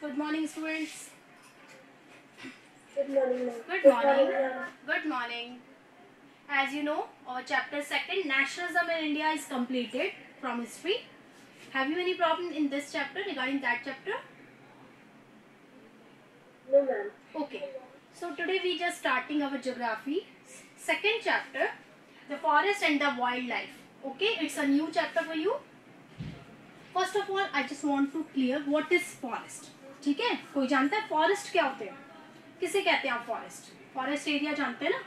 Good morning, students. Good morning, ma'am. Good morning. ma'am. Good morning. As you know, our chapter second, nationalism in India, is completed from history. Have you any problem in this chapter regarding that chapter? No, ma'am. Okay. So today we just starting our geography second chapter, the forest and the wildlife. Okay, it's a new chapter for you. First of all, I just want to clear what is forest. ठीक है? कोई जानता है forest क्या होते हैं? किसे कहते हैं आप फॉरेस्ट फॉरेस्ट एरिया जानते हैं ना?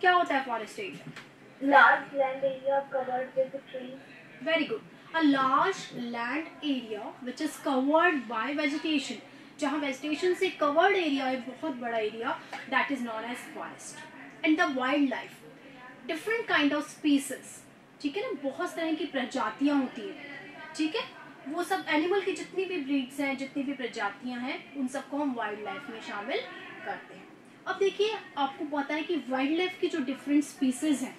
क्या होता है forest area large land area covered with trees very good a large land area which is covered by vegetation जहाँ वेजिटेशन से कवर्ड एरिया है बहुत बड़ा area that is known as forest and the wildlife different kind of species ठीक है ना? बहुत तरह की प्रजातियाँ होती हैं। ठीक है? वो सब एनिमल की जितनी भी ब्रीड्स हैं, जितनी भी प्रजातियाँ हैं, उन सबको हम वाइल्ड लाइफ में शामिल करते हैं। अब देखिए, आपको पता है कि वाइल्ड लाइफ की जो डिफरेंट स्पीसीज हैं,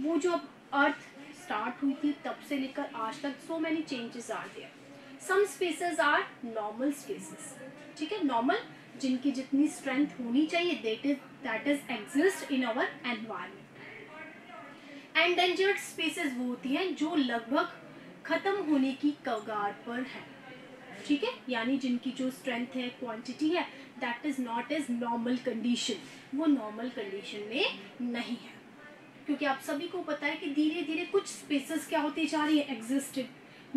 वो जो अब अर्थ स्टार्ट हुई थी, तब से लेकर आज तक so many changes are there some species are normal species ठीक है? नॉर्मल जिनकी जितनी स्ट्रेंथ होनी चाहिए that is that is exist in our environment endangered species वो होती हैं, जो लगभग खत्म होने की कगार पर है। ठीक है? यानी जिनकी जो स्ट्रेंथ है क्वांटिटी है that is not is normal condition वो नॉर्मल कंडीशन में नहीं है। क्योंकि आप सभी को पता है कि धीरे धीरे कुछ स्पेसेस क्या होती जा रही है? एग्जिस्ट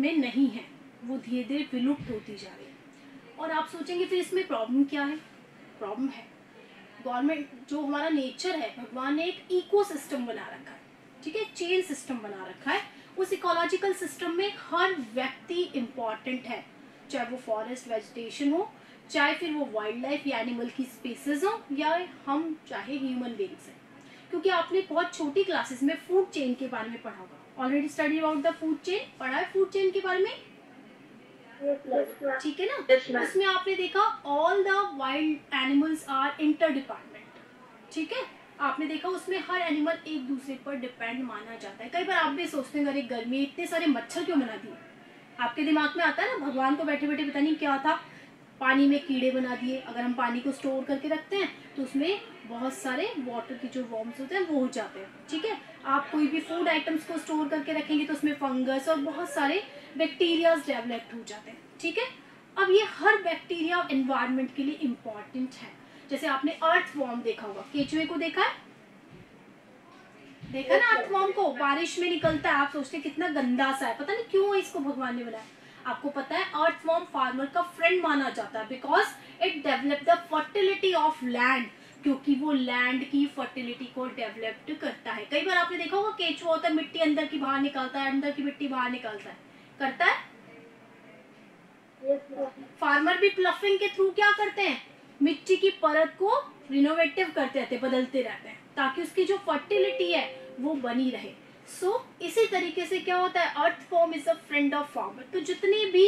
में नहीं है। वो धीरे धीरे विलुप्त होती जा रही है। और आप सोचेंगे, फिर इसमें प्रॉब्लम क्या है? प्रॉब्लम है। गवर्नमेंट जो हमारा नेचर है, भगवान ने एक इकोसिस्टम बना रखा है। ठीक है? चेन सिस्टम बना रखा है। उस इकोलॉजिकल सिस्टम में हर व्यक्ति इंपॉर्टेंट है। चाहे वो फॉरेस्ट वेजिटेशन हो चाहे फिर वो वाइल्ड लाइफ या एनिमल की स्पेसिस हो या हम चाहे ह्यूमन बींग्स हैं। क्योंकि आपने बहुत छोटी क्लासेस में फ़ूड चेन के बारे में पढ़ा होगा। Already study about the food chain पढ़ा है फ़ूड चेन के बारे में? ठीक है ना? उसमें आपने देखा all the wild animals are inter department ठीक है? आपने देखा, उसमें हर एनिमल एक दूसरे पर डिपेंड माना जाता है। कई बार आप भी सोचते हैं, अरे, गर्मी इतने सारे मच्छर क्यों बना दिए? आपके दिमाग में आता है ना, भगवान को बैठे बैठे पता नहीं क्या था। पानी में कीड़े बना दिए। अगर हम पानी को स्टोर करके रखते हैं तो उसमें बहुत सारे वाटर के जो वॉर्म्स होते हैं, वो हो जाते हैं। ठीक है? आप कोई भी फ़ूड आइटम्स को स्टोर करके रखेंगे तो उसमें फंगस और बहुत सारे बैक्टीरियाज डेवलप्ड हो जाते हैं। ठीक है? अब ये हर बैक्टीरिया एनवायरनमेंट के लिए इंपॉर्टेंट है। जैसे आपने अर्थ वॉर्म देखा होगा। केचुए को देखा है? देखा ना अर्थ वॉर्म को? बारिश में निकलता है आप सोचते कितना गंदा सा है। पता नहीं क्यों इसको भगवान ने बनाया। आपको पता है अर्थ वॉर्म फार्मर का फ्रेंड माना जाता है because it develop the fertility of land क्योंकि वो लैंड की फर्टिलिटी को डेवलप्ड करता है। कई बार आपने देखा होगा केचुआ होता है मिट्टी अंदर की बाहर निकालता है अंदर की मिट्टी बाहर निकालता है। करता है? फार्मर भी प्लफिंग के थ्रू क्या करते हैं? मिट्टी की परत को रिनोवेटिव करते रहते बदलते रहते हैं ताकि उसकी जो फर्टिलिटी है वो बनी रहे। सो so, इसी तरीके से क्या होता है earthworm is a friend of farmer तो जितने भी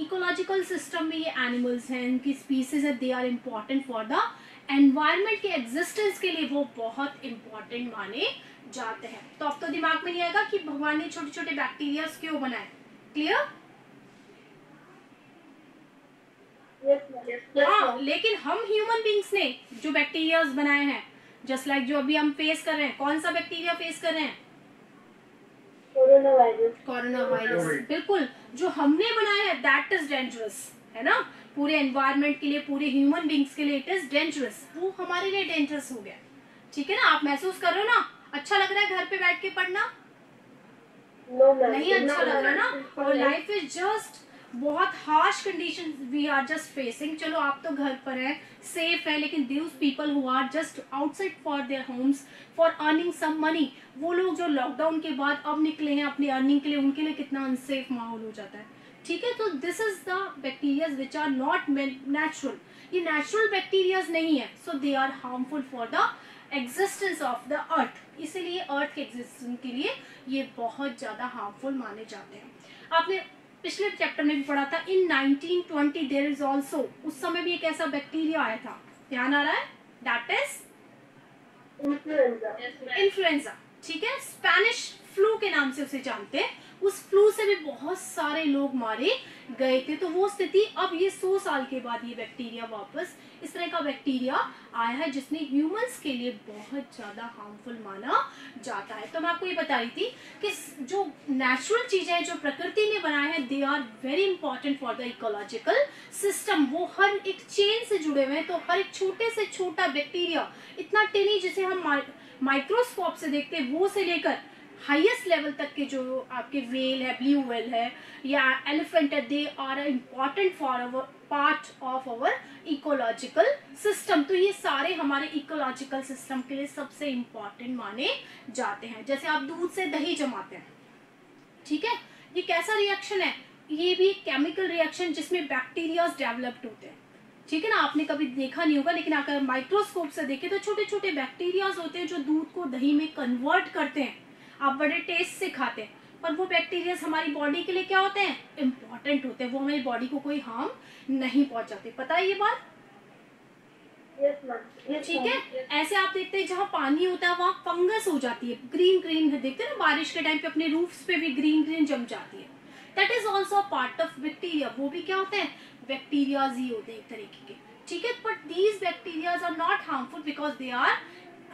इकोलॉजिकल सिस्टम में ये एनिमल्स हैं इनकी स्पीसीज है they are important for the environment के एग्जिस्टेंस के लिए वो बहुत इंपॉर्टेंट माने जाते हैं। तो अब तो दिमाग में नहीं आएगा कि भगवान ने छोटे छोटे बैक्टीरिया क्यों बनाए। Clear Yes, ma'am. Yes, हाँ लेकिन हम ह्यूमन बींग्स ने जो बैक्टीरियाज बनाए हैं जस्ट लाइक like जो अभी हम फेस कर रहे हैं कौन सा बैक्टीरिया फेस कर रहे हैं. कोरोना वायरस बिल्कुल। जो हमने बनाया है दैट इज़ डेंजरस है ना? पूरे एनवायरमेंट के लिए पूरे ह्यूमन बींग्स के लिए इट इज़ डेंजरस वो हमारे लिए डेंजरस हो गया। ठीक है ना? आप महसूस कर रहे हो ना? अच्छा लग रहा है घर पे बैठ के पढ़ना? No, नहीं अच्छा No, लग रहा ना? और लाइफ इज़ जस्ट बहुत harsh condition we are just facing चलो, आप तो घर पर हैं सेफ़ है, लेकिन this people who are just outside for their homes for earning some money वो लोग जो लॉकडाउन के बाद अब निकले हैं अपनी अर्निंग के लिए, उनके लिए कितना अनसेफ माहौल हो जाता है। ठीक है तो this is the bacterias which are not natural ये नेचुरल बैक्टीरियाज नहीं है so they are harmful for the existence of the earth इसीलिए अर्थ के एग्जिस्टेंस के लिए ये बहुत ज़्यादा हार्मफुल माने जाते हैं। आपने पिछले चैप्टर में भी पढ़ा था इन 1920 देयर इज़ आल्सो उस समय भी एक ऐसा बैक्टीरिया आया था। ध्यान आ रहा है? That is. इन्फ्लुएंजा ठीक है? स्पेनिश फ्लू के नाम से उसे जानते हैं। उस फ्लू से भी बहुत सारे लोग मारे गए थे तो वो स्थिति अब ये सौ साल के बाद ये बैक्टीरिया वापस इस तरह का बैक्टीरिया आया है जिसने ह्यूमंस के लिए बहुत ज़्यादा हार्मफुल माना जाता है। तो मैं आपको ये बता रही थी कि जो नेचुरल चीज़ें हैं, जो प्रकृति ने बनाए हैं they are very important for the ecological system वो हर एक चेन से जुड़े हुए हैं तो हर एक छोटे से छोटा बैक्टीरिया, इतना टेनी जिसे हम माइक्रोस्कोप से देखते हैं, वो से लेकर हाईएस्ट लेवल तक के जो आपके वेल है ब्लू वेल है, या एलिफेंट है they are important for our part of our ecological system तो ये सारे हमारे इकोलॉजिकल सिस्टम के लिए सबसे इंपॉर्टेंट माने जाते हैं। जैसे आप दूध से दही जमाते हैं, ठीक है? ये कैसा रिएक्शन है? ये भी एक केमिकल रिएक्शन जिसमें बैक्टीरियाज डेवलप्ड होते हैं। ठीक है ना? आपने कभी देखा नहीं होगा, लेकिन अगर माइक्रोस्कोप से देखें तो छोटे छोटे बैक्टीरियाज होते हैं जो दूध को दही में कन्वर्ट करते हैं। आप बड़े टेस्ट से खाते हैं। पर वो बैक्टीरिया हमारी बॉडी के लिए क्या होते हैं? इम्पोर्टेंट होते हैं। वो हमारी बॉडी को कोई हार्म नहीं पहुंचाते। पता है ये बात? ठीक है? ऐसे आप देखते हैं जहाँ पानी होता है वहाँ फंगस हो जाती है। ग्रीन ग्रीन देखते हैं ना बारिश के टाइम पे अपने रूफ्स पे भी ग्रीन ग्रीन जम जाती है। That is also part of bacteria वो भी क्या होते हैं? बैक्टीरियाज ही होते हैं एक तरीके के। ठीक है? But these bacterias are not harmful because they are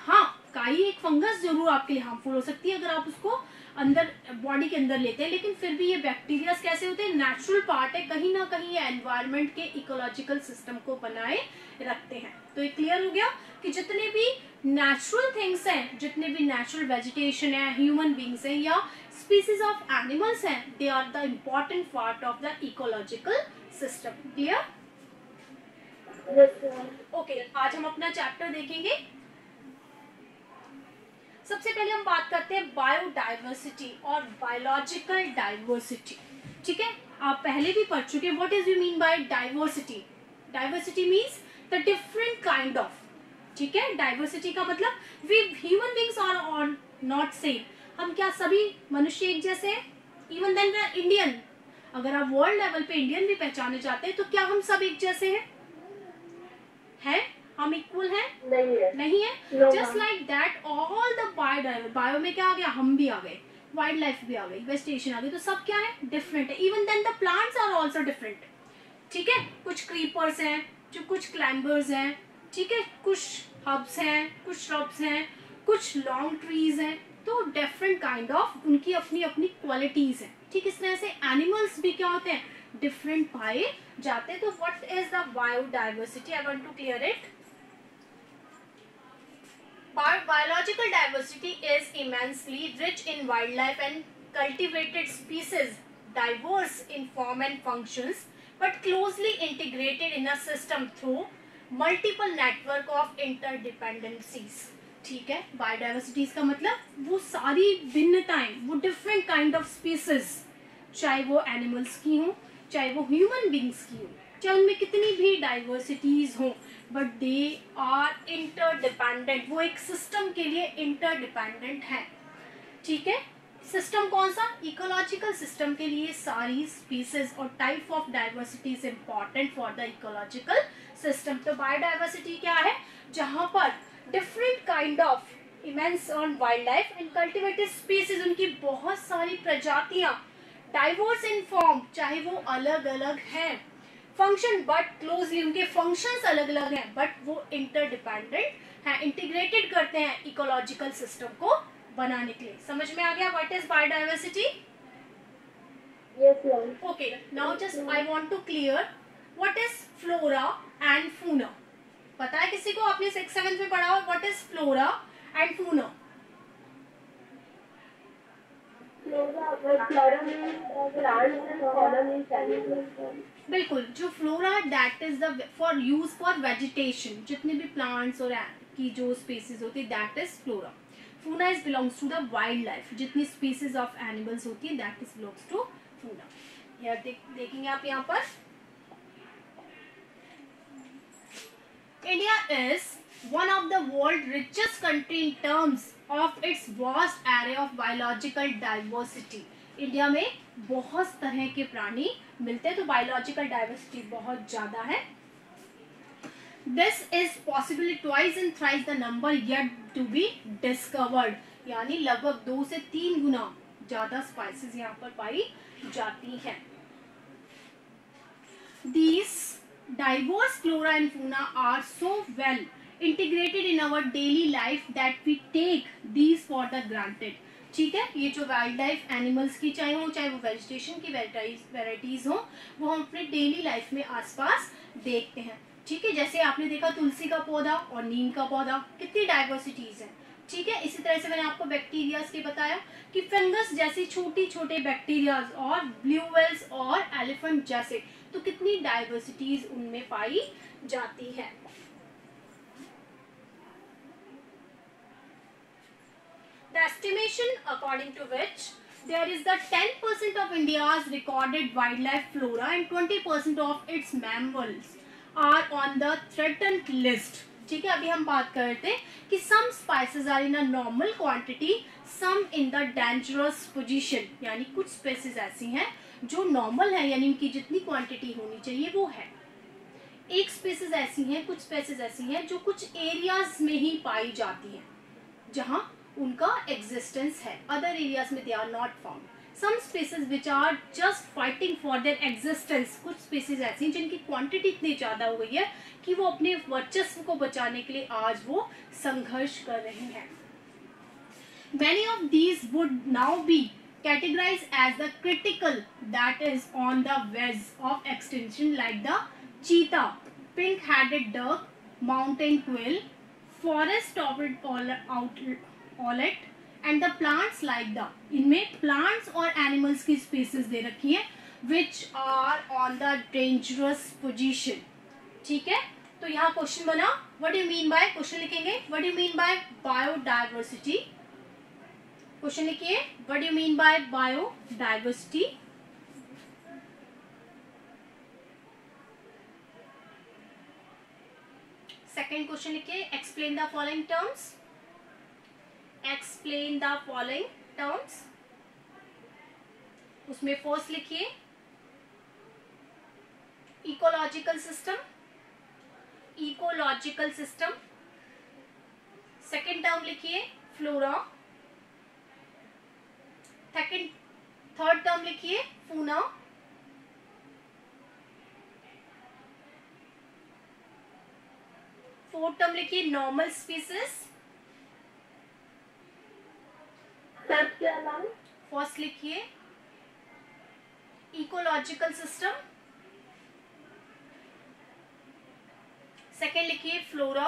हाँ काई एक फंगस ज़रूर आपके लिए हार्मफुल हो सकती है अगर आप उसको अंदर बॉडी के अंदर लेते हैं। लेकिन फिर भी ये बैक्टीरिया कैसे होते हैं? नेचुरल पार्ट है कहीं ना कहीं ये एनवायरमेंट के इकोलॉजिकल सिस्टम को बनाए रखते हैं। तो ये क्लियर हो गया कि जितने भी नेचुरल थिंग्स हैं जितने भी नेचुरल वेजिटेशन है ह्यूमन बींग्स हैं या स्पीसीज ऑफ़ एनिमल्स हैं they are the important part of the ecological system clear okay आज हम अपना चैप्टर देखेंगे। सबसे पहले हम बात करते हैं बायोडाइवर्सिटी और बायोलॉजिकल डाइवर्सिटी ठीक है? आप पहले भी पढ़ चुके हैं। What is you mean by diversity diversity means the different kind of ठीक है? डाइवर्सिटी का मतलब we human beings are on not same हम क्या सभी मनुष्य एक जैसे हैं? इवन देन इंडियन अगर आप वर्ल्ड लेवल पे इंडियन भी पहचाने जाते हैं तो क्या हम सब एक जैसे हैं? है? हम इक्वल हैं? नहीं है। नहीं है? Just like that all the bio bio में क्या आ गया? हम भी आ गए। वाइल्ड लाइफ भी आ गई। वेस्टेशन आ गई। तो सब क्या है? डिफरेंट है। Even then the plants are also different ठीक है? कुछ क्रीपर्स हैं जो कुछ क्लाइंबर्स हैं। ठीक है? कुछ हब्स हैं कुछ श्रब्स हैं कुछ लॉन्ग ट्रीज हैं। तो डिफरेंट काइंड ऑफ़ उनकी अपनी अपनी क्वालिटीज हैं। ठीक? इस तरह से एनिमल्स भी क्या होते हैं? डिफरेंट पाए जाते हैं। तो what is the biodiversity I want to clear it biological diversity is immensely rich in wildlife and cultivated species, diverse in form and functions, but closely integrated in a system through multiple network of interdependencies. ठीक है biodiversities का मतलब वो सारी भिन्नताएँ वो different kind of species चाहे वो animals की हो चाहे वो ह्यूमन बींग्स की हो चाहे उनमें कितनी भी डाइवर्सिटीज हो बट दे आर इंटरडिपेंडेंट वो एक सिस्टम के लिए इंटरडिपेंडेंट है। ठीक है? सिस्टम कौन सा? इकोलॉजिकल सिस्टम के लिए सारी स्पीसीज और type of diversity is important for the ecological system तो बायोडाइवर्सिटी क्या है? जहाँ पर different kind of immense on wildlife and cultivated species उनकी बहुत सारी प्रजातियाँ डाइवर्स इन फॉर्म चाहे वो अलग अलग हैं। फ़ंक्शन बट क्लोजली उनके फ़ंक्शंस अलग अलग हैं बट वो इंटरडिपेंडेंट हैं इंटीग्रेटेड करते हैं इकोलॉजिकल सिस्टम को बनाने के लिए। समझ में आ गया? What is biodiversity okay now just i want to clear what is flora and fauna. पता है किसी को? आपने सिक्स सेवेंथ में पढ़ा हो what is flora and fauna flora means uh, plants and fauna means animals. बिल्कुल जो flora that is the for use for vegetation जितने भी प्लांट्स और की जो स्पेसिस होती है that is flora fauna is belongs to the wildlife जितनी स्पीसीज ऑफ़ एनिमल्स होती है that is belongs to fauna यार देख, देखेंगे आप यहाँ पर। India is one of the world richest country in terms of its vast array of biological diversity. India में बहुत तरह के प्राणी मिलते हैं तो बायोलॉजिकल डाइवर्सिटी बहुत ज़्यादा है। This is possibly twice and thrice the number yet to be discovered यानी लगभग दो से तीन गुना ज़्यादा स्पाइसेस यहाँ पर पाई जाती है। These diverse flora and fauna are so well integrated in our daily life that we take these for the granted ठीक है? ये जो वाइल्ड लाइफ एनिमल्स की चाहे हो चाहे वो वेजिटेशन की वेराइटीज हो, वो हम अपने डेली लाइफ में आसपास देखते हैं। ठीक है? जैसे आपने देखा तुलसी का पौधा और नीम का पौधा, कितनी डाइवर्सिटीज है। ठीक है? इसी तरह से मैंने आपको बैक्टीरियाज के बताया कि फंगस जैसे छोटी छोटे बैक्टीरियाज और ब्लूवेल्स और एलिफेंट जैसे तो कितनी डाइवर्सिटीज उनमें पाई जाती है। The estimation, according to which, there is the 10% of India's recorded wildlife flora and 20% of its mammals are on the threatened list. ठीक है, अभी हम बात कर रहे थे कि some species are in a normal quantity some in the dangerous position यानी कुछ स्पाइसेस ऐसी हैं जो नॉर्मल है, यानी उनकी जितनी क्वांटिटी होनी चाहिए, वो है एक स्पेसिस ऐसी हैं, कुछ स्पेसिस ऐसी हैं जो कुछ एरियाज़ में ही पाई जाती हैं, जहाँ उनका एग्जिस्टेंस है अदर एरियाज़ में they are not found some species which are just fighting for their existence कुछ स्पेसिस ऐसी हैं जिनकी क्वांटिटी इतनी ज़्यादा हो गई है कि वो अपने वर्चस्व को बचाने के लिए आज वो संघर्ष कर रहे हैं many of these would now be categorized as the critical that is on the verge of extinction like the cheetah, pink-headed duck, mountain quail, forest-topped owlet and the plants like the इनमें plants और animals की species दे रखी है which are on the dangerous position ठीक है? तो यहाँ क्वेश्चन बना। What you mean by question लिखेंगे। What you mean by biodiversity question लिखिए। What you mean by bio biodiversity second question लिखिए। Explain the following terms explain the following terms उसमें first लिखिए. Ecological system ecological system second term लिखिए flora second third term लिखिए fauna fourth term लिखिए normal species first लिखिए. Ecological system second लिखिए flora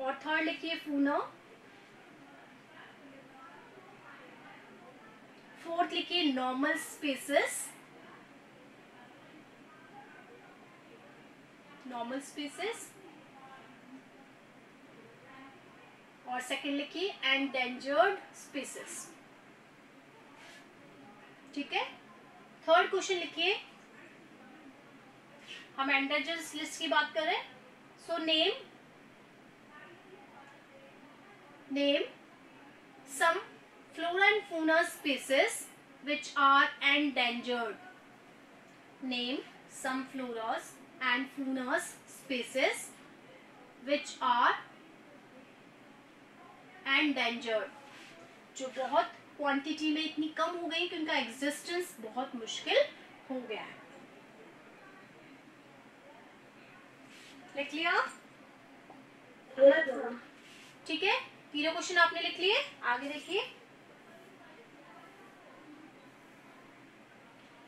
और third लिखिए फूना फोर्थ लिखिए नॉर्मल स्पेसेस नॉर्मल स्पेसेस और सेकेंड लिखी एंडेंजर्ड स्पीसीस ठीक है? थर्ड क्वेश्चन लिखिए। हम एंडेंजर्स लिस्ट की बात करें। So name name some flora and fauna species which are endangered name some floras and faunas species which are endangered. जो बहुत क्वांटिटी में इतनी कम हो गई कि उनका एग्जिस्टेंस बहुत मुश्किल हो गया है। लिख लिया? ठीक है, तीनों क्वेश्चन आपने लिख लिए, आगे देखिए।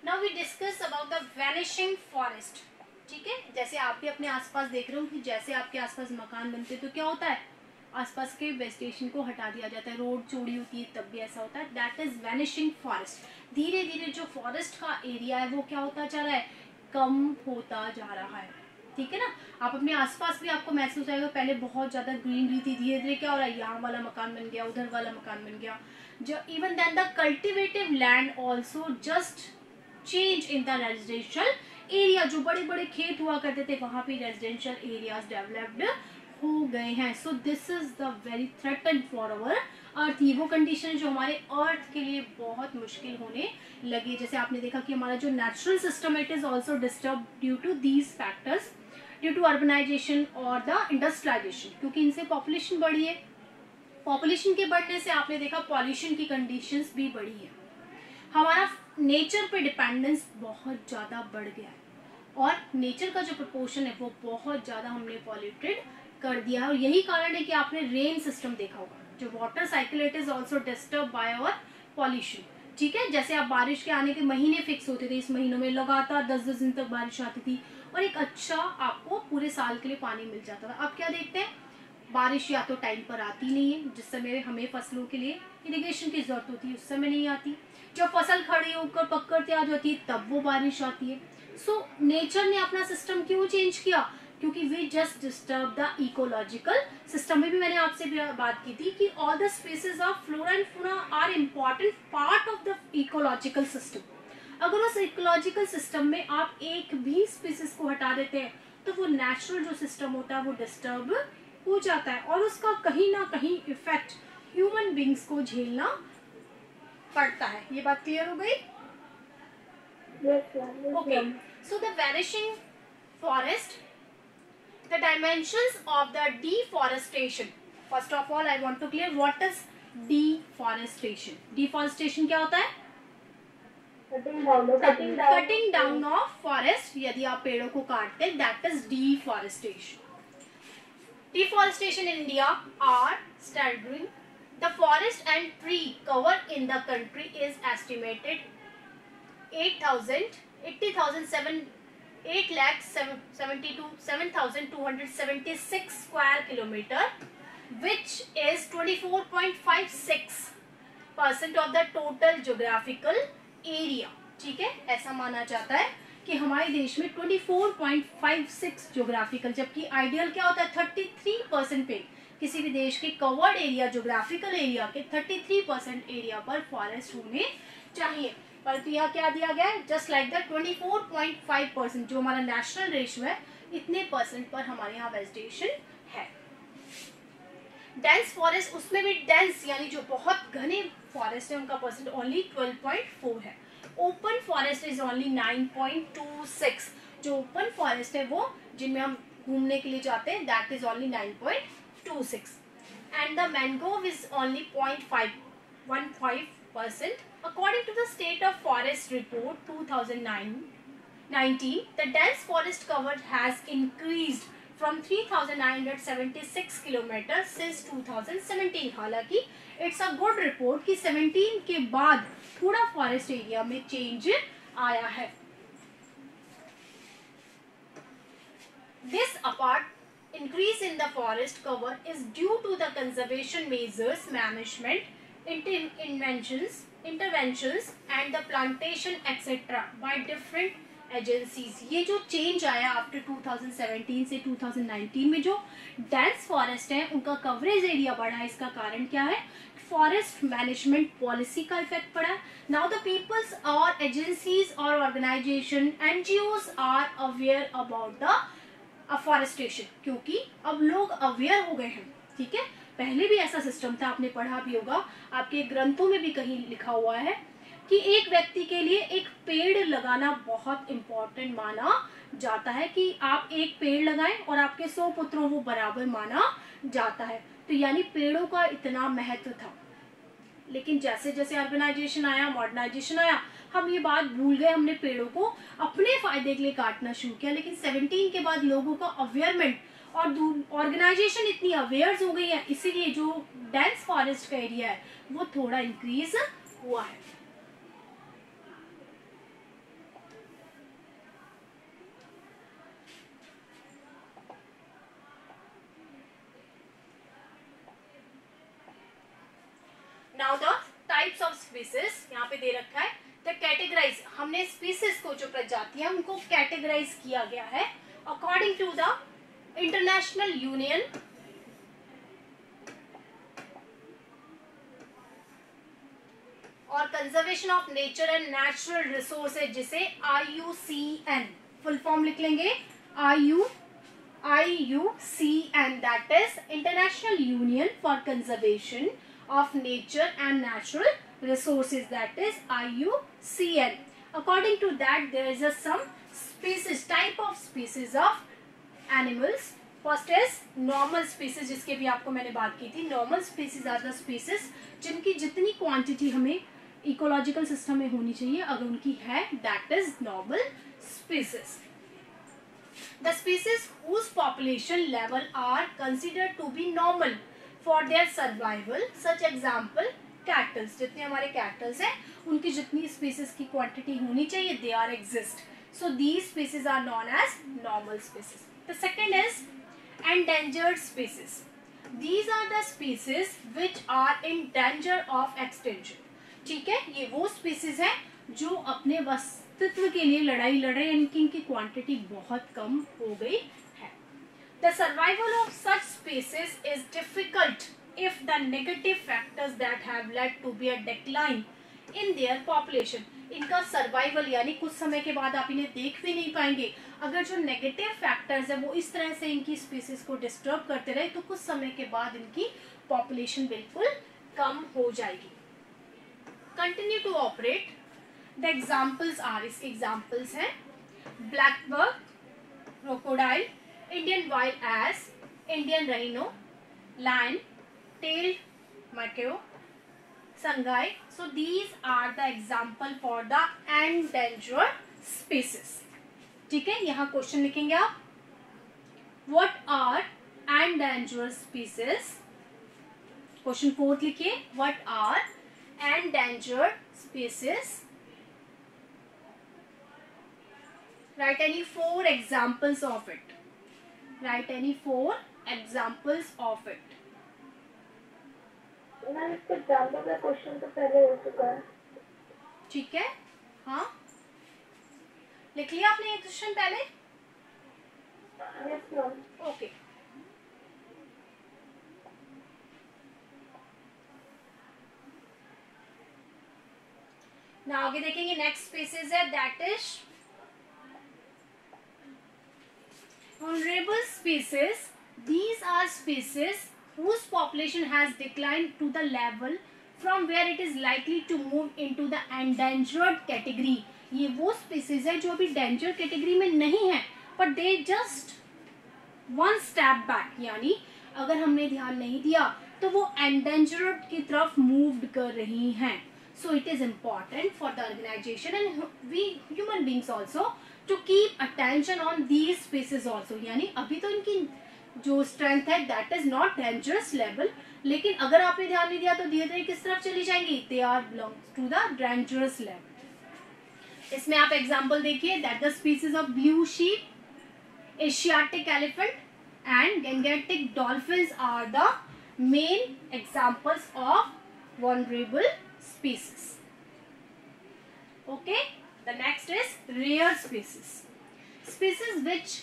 Now we discuss about the vanishing forest ठीक है? जैसे आप भी अपने आसपास देख रहे हो कि जैसे आपके आसपास मकान बनते तो क्या होता है? आसपास के वेजिटेशन को हटा दिया जाता है। रोड चौड़ी होती है, तब भी ऐसा होता है। दैट इज़ वैनिशिंग फॉरेस्ट धीरे धीरे जो फॉरेस्ट का एरिया है, वो क्या होता जा रहा है? कम होता जा रहा है। ठीक है ना? आप अपने आसपास भी आपको महसूस आएगा, पहले बहुत ज़्यादा ग्रीनरी थी धीरे धीरे क्या हो रहा है? यहाँ वाला मकान बन गया, उधर वाला मकान बन गया। जो even then the cultivative land also just change in the residential area जो बड़े बड़े खेत हुआ करते थे, वहाँ पे रेजिडेंशियल एरियाज़ डेवलप्ड हो गए हैं। So this is the very threaten for our earth ये वो कंडीशन जो हमारे अर्थ के लिए बहुत मुश्किल होने लगी। जैसे आपने देखा कि हमारा जो natural system it is also disturb due to these factors due to urbanization और द इंडस्ट्रियलाइजेशन क्योंकि इनसे पॉपुलेशन बढ़ी है। पॉपुलेशन के बढ़ने से आपने देखा पॉल्यूशन की कंडीशन भी बढ़ी है। हमारा नेचर पे डिपेंडेंस बहुत ज़्यादा बढ़ गया है। और नेचर का जो प्रपोर्शन है वो बहुत ज़्यादा हमने पॉल्यूटेड कर दिया और यही कारण है कि आपने रेन सिस्टम देखा होगा जो water cycle it is also disturb by और पॉल्यूशन ठीक है? जैसे आप बारिश के आने के महीने फिक्स होते थे इस महीनों में लगातार दस दस दिन तक बारिश आती थी और एक अच्छा आपको पूरे साल के लिए पानी मिल जाता था। अब क्या देखते हैं? बारिश या तो टाइम पर आती नहीं है जिस समय हमें फ़सलों के लिए इरिगेशन की ज़रूरत होती है उस समय नहीं आती। जब फ़सल खड़ी होकर पककर तैयार होती है तब वो बारिश आती है। सो so, नेचर ने अपना सिस्टम क्यों चेंज किया? क्योंकि we just disturb the ecological system में भी मैंने आपसे बात की थी कि all the species of flora and fauna are important part of the ecological system अगर उस इकोलॉजिकल सिस्टम में आप एक भी स्पीसीज को हटा देते हैं तो वो नेचुरल जो सिस्टम होता है वो डिस्टर्ब हो जाता है और उसका कहीं ना कहीं इफ़ेक्ट ह्यूमन बींग्स को झेलना पड़ता है। ये बात क्लियर हो गई? Okay so the vanishing forest the dimensions of the deforestation first of all i want to clear what is deforestation deforestation क्या होता है कटिंग डाउन ऑफ़ फॉरेस्ट यदि आप पेड़ों को काटते हैं that is deforestation deforestation in India are staggering. The forest and tree cover in the country is estimated 8,000, 80,000, 8 lakh 72, 7,276 square kilometer, which is 24.56 percent of the total geographical area. ठीक है? ऐसा माना जाता है कि हमारे देश में 24.56 जोग्राफिकल जबकि आइडियल क्या होता है? 33 परसेंट पे। किसी भी देश के कवर्ड एरिया जोग्राफिकल एरिया के 33 परसेंट एरिया पर फॉरेस्ट होने चाहिए। परंतु यहाँ क्या दिया गया है? जस्ट लाइक द 24.5 परसेंट जो हमारा नेशनल रेशियो है, इतने परसेंट पर हमारे यहाँ वेजिटेशन है। डेंस फॉरेस्ट उसमें भी डेंस यानी जो बहुत घने फॉरेस्ट है, उनका परसेंट ओनली 12.4 है। ओपन फॉरेस्ट इज़ ओनली 9.26 जो ओपन फॉरेस्ट है वो, जिनमें हम घूमने के लिए जाते हैं that is only 9.26 and the mangrove is only 0.5 percent according to the state of forest report 2009 19 the dense forest cover has increased from 3976 kilometre since 2017 हालांकि इट्स अ गुड रिपोर्ट कि 17 के बाद थोड़ा फॉरेस्ट एरिया में change आया है this apart increase in the forest cover is due to the conservation measures management interventions interventions and the plantation etc by different agencies. ये जो चेंज आया आफ्टर 2017 से 2019 में जो डेंस फॉरेस्ट है, उनका कवरेज एरिया बढ़ा है इसका कारण क्या है? फॉरेस्ट मैनेजमेंट पॉलिसी का इफ़ेक्ट पड़ा। नाउ द पीपल्स और एजेंसीज और organisation NGOs are aware about the afforestation क्योंकि अब लोग अवेयर हो गए हैं, ठीक है? पहले भी ऐसा सिस्टम था, आपने पढ़ा भी होगा। आपके ग्रंथों में भी कहीं लिखा हुआ है कि एक व्यक्ति के लिए एक पेड़ लगाना बहुत इम्पोर्टेंट माना जाता है कि आप एक पेड़ लगाएँ और आपके सौ पुत्रों वो बराबर माना जाता है। तो यानी पेड़ों का इतना महत्व था। लेकिन जैसे जैसे अर्बनाइजेशन आया मॉडर्नाइजेशन आया, हम ये बात भूल गए हमने पेड़ों को। अपने फ़ायदे के लिए काटना शुरू किया, लेकिन 17 के बाद लोगों का अवेयरमेंट और ऑर्गेनाइजेशन इतनी अवेयर हो गई है, इसीलिए जो डेंस फॉरेस्ट का एरिया है, वो थोड़ा इंक्रीज हुआ है। Now the types of species यहाँ पे दे रखा है द कैटेगराइज हमने स्पीसीज को जो प्रजातियाँ उनको कैटेगराइज किया गया है according to the international union और conservation of nature and natural resources जिसे I U C N full form लिख लेंगे। I U I U C N that is international union for conservation of nature and natural resources that is I U C N according to that there is a some species type of species of animals. First is normal species जिसके भी आपको मैंने बात की थी। Normal species are the species जिनकी जितनी quantity हमें इकोलॉजिकल सिस्टम में होनी चाहिए, अगर उनकी है that is normal species the species whose population level are considered to be normal for their survival, such example cattles जितने हमारे कैटल्स हैं, उनकी जितनी स्पीसीज की क्वांटिटी होनी चाहिए they are exist so these species are known as normal species the second is endangered species these are the species which are in danger of extinction ठीक है ये वो स्पीसीज है जो अपने अस्तित्व के लिए लड़ाई लड़ रहे हैं इनकी इनकी क्वांटिटी बहुत कम हो गई है the survival of such species is difficult if the negative factors that have led to be a decline in their population इनका सर्वाइवल यानी कुछ समय के बाद आप इन्हें देख भी नहीं पाएँगे। अगर जो नेगेटिव फैक्टर्स है, वो इस तरह से इनकी स्पीसीज को डिस्टर्ब करते रहे तो कुछ समय के बाद इनकी पॉपुलेशन बिल्कुल कम हो जाएगी। Continue to operate the examples are इसके एग्जाम्पल्स हैं blackbuck crocodile Indian wild ass Indian rhino lion tail macaw sangai so, these are the example for the endangered species. ठीक है, यहाँ क्वेश्चन लिखेंगे आप. What are endangered species question fourth लिखिए. What are endangered species write any four examples of it write any four examples of it ma'am इसके example का question तो पहले हो चुका है। ठीक है? हाँ? लिख लिया आपने ये क्वेश्चन पहले? यस मैम ओके ना आगे देखेंगे नेक्स्ट स्पीसीज है that is vulnerable species these are species whose population has declined to the level from where it is likely to move into the endangered category ये वो species है जो अभी danger category में नहीं है but they just one step back यानी अगर हमने ध्यान नहीं दिया तो वो endangered की तरफ़ moved कर रही हैं so it is important for the organization and we human beings also to keep attention on these species also यानी अभी तो इनकी जो स्ट्रेंथ है that is not dangerous level लेकिन अगर आपने ध्यान नहीं दिया तो धीरे धीरे किस तरफ़ चली जाएँगी? They are belongs to the dangerous level इसमें आप एग्जांपल देखिए that the species of blue sheep Asiatic elephant and Gangetic dolphins are the main examples of vulnerable species. Okay? The next is rare species. Species which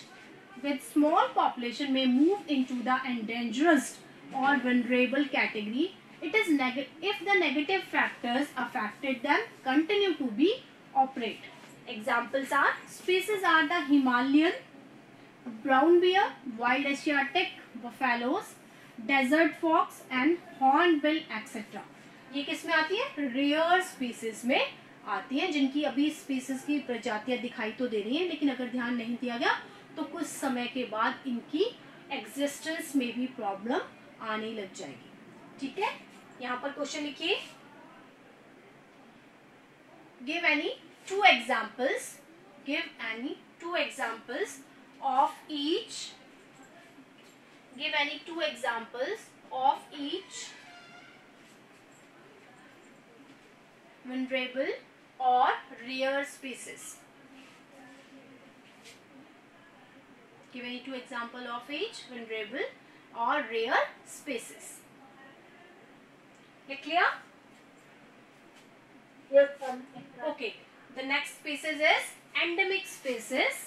with small population may move into the endangered or vulnerable category it is if the negative factors affected them continue to be operate examples are species are the himalayan brown bear wild asiatic buffaloes desert fox and hornbill etc ये किसमें आती है rare species में आती है जिनकी अभी species की प्रजातियाँ दिखाई तो दे रही हैं लेकिन अगर ध्यान नहीं दिया गया तो कुछ समय के बाद इनकी एग्जिस्टेंस में भी प्रॉब्लम आने लग जाएगी। ठीक है? यहाँ पर क्वेश्चन लिखिए। Give any two examples give any two examples of each give any two examples of each vulnerable or rare species. Give any two example of each vulnerable or rare species. ये clear? Yes ma'am Okay. The next species is endemic species.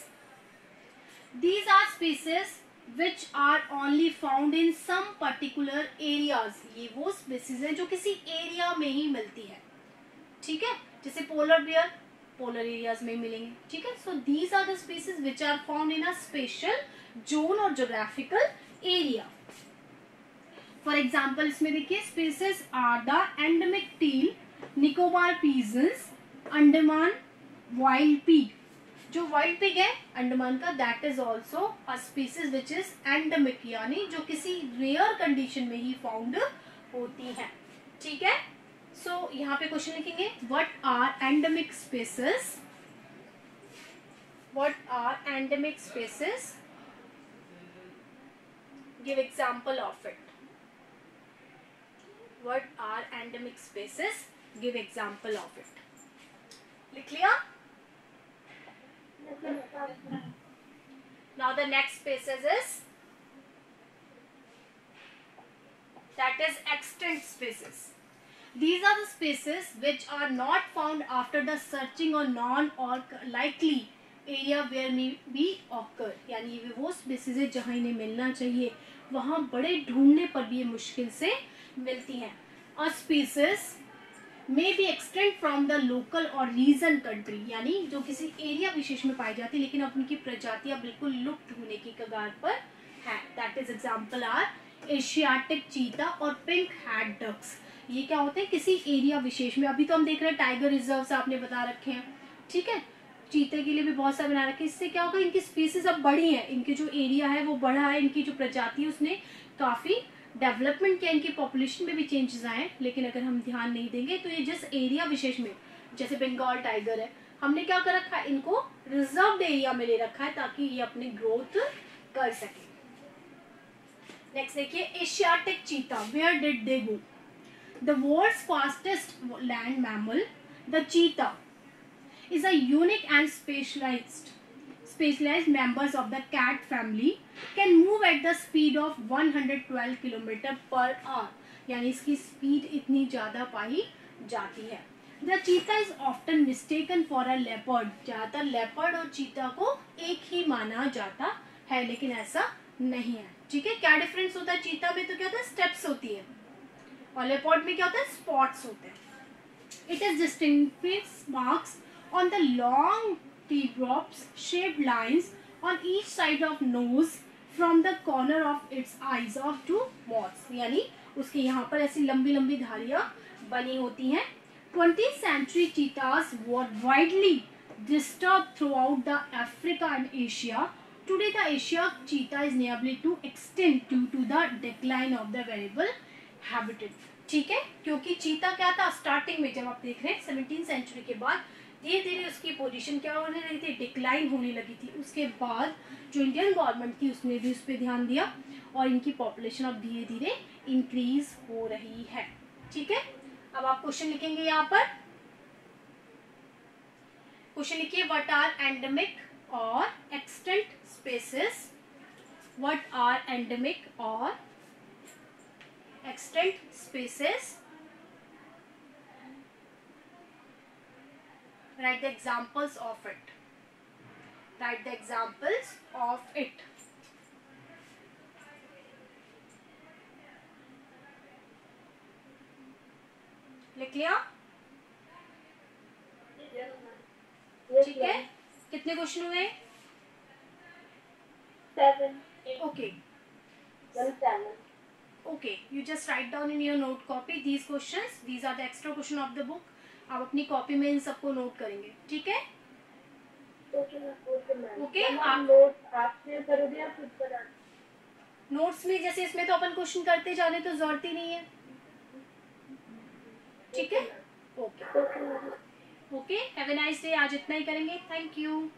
These are species which are only found in some particular areas. ये वो species है जो किसी area में ही मिलती है ठीक है जैसे पोलर बियर पोलर एरियाज़ में मिलेंगे, ठीक है? So these are the species which are found in a special zone or geographical area for example इसमें देखिए species are the endemic teal Nicobar pigeons Andaman wild P जो white pig है अंडमान का that is also a species which is endemic यानी जो किसी rare condition में he found होती है, ठीक है? सो so, यहाँ पे क्वेश्चन लिखेंगे what are endemic species what are endemic species give example of it what are endemic species give example of it लिख लिया now the next species is that is extinct species these are the spaces which are not found after the searching or non or likely area where may be occur. यानी ये वो spaces है जहाँ इन्हें मिलना चाहिए। वहाँ बड़े ढूँढने पर भी ये मुश्किल से मिलती हैं। और species may be extinct from the local or region country यानी जो किसी एरिया विशेष में पाई जाती है, लेकिन अब उनकी प्रजातियाँ बिल्कुल लुप्त होने की कगार पर है। That is example are Asiatic cheetah और पिंक हैड डक्स ये क्या होते हैं? किसी एरिया विशेष में। अभी तो हम देख रहे हैं टाइगर रिज़र्व आपने बता रखे हैं। ठीक है? चीते के लिए भी बहुत सारे बना रखे इससे क्या होगा? इनकी स्पीसीज अब बढ़ी है। इनके जो एरिया है, वो बढ़ा है। इनकी जो प्रजाति है, उसने काफ़ी डेवलपमेंट किया इनकी पॉपुलेशन में भी चेंजेस आए लेकिन अगर हम ध्यान नहीं देंगे तो ये जिस एरिया विशेष में, जैसे बंगाल टाइगर है। हमने क्या कर रखा है? इनको रिज़र्व एरिया में ले रखा है, ताकि ये अपनी ग्रोथ कर सके। नेक्स्ट देखिए Asiatic cheetah. Where did they go the world fastest land mammal the cheetah is a unique and specialized specialized members of the cat family can move at the speed of 112 km per hour. यानी इसकी speed इतनी ज़्यादा पाई जाती है। The cheetah is often mistaken for a leopard ज़्यादातर leopard और cheetah को एक ही माना जाता है, लेकिन ऐसा नहीं है। ठीक है? क्या डिफरेंस होता है चीता में? तो क्या होता है? स्टेप्स होती है। और लेपोर्ड में क्या होता है? स्पॉट्स होते हैं। It is distinct marks on the long tear drops shape lines on each side of nose from the corner of its eyes of to mouth यानी उसके यहाँ पर ऐसी लंबी लंबी धारियाँ बनी होती हैं। Twenty century cheetahs what widely distributed throughout the Africa and Asia today the Asia cheetah is nearly to extinct due to the decline of the available habitat. ठीक है? क्योंकि चीता क्या था? स्टार्टिंग में जब आप देख रहे हैं सेवनटीन सेंचुरी के बाद धीरे धीरे उसकी पोजीशन क्या होने लगी थी? डिक्लाइन होने लगी थी। उसके बाद जो इंडियन गवर्नमेंट थी, उसने भी उस पर ध्यान दिया और इनकी पॉपुलेशन अब धीरे धीरे इंक्रीज हो रही है। ठीक है? अब आप क्वेश्चन लिखेंगे यहाँ पर। क्वेश्चन लिखिए what are endemic or extinct species what are endemic or extinct species write the examples of it write the examples of it लिख लिया ठीक है कितने क्वेश्चन हुए okay okay you just write down in your note copy these questions. These are the extra question of the book. आप अपनी copy में इन सबको नोट करेंगे। ठीक है? ओके आप नोट्स में जैसे इसमें तो अपन क्वेश्चन करते जाने तो ज़रूरत ही नहीं है। ठीक है? Okay okay have a nice day आज इतना ही करेंगे। Thank you